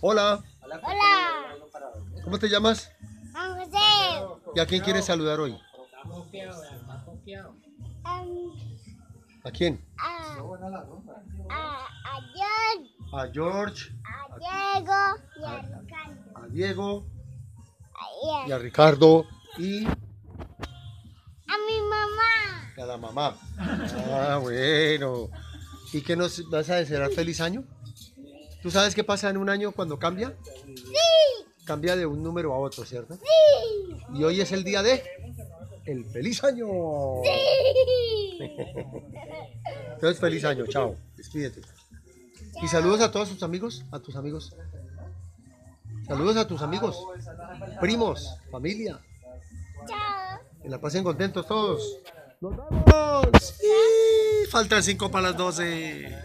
Hola, Hola, ¿cómo te llamas? Juan José. ¿Y a quién quieres saludar hoy? Em, ¿A quién? a, a, John, A George, a Diego y a Ricardo. a Diego Y y a, a Ricardo y a mi mamá. a la mamá. Ah, bueno. ¿Y qué nos vas a desear feliz año? ¿Tú sabes qué pasa en un año cuando cambia? Sí, Cambia de un número a otro, ¿cierto? sí, Y hoy es el día de el feliz año. sí. Entonces, feliz año, chao. Despídete. Y saludos a todos tus amigos, a tus amigos. Saludos a tus amigos, primos, familia. Chao. Que la pasen contentos todos. ¡Nos vamos! Y faltan cinco para las 12.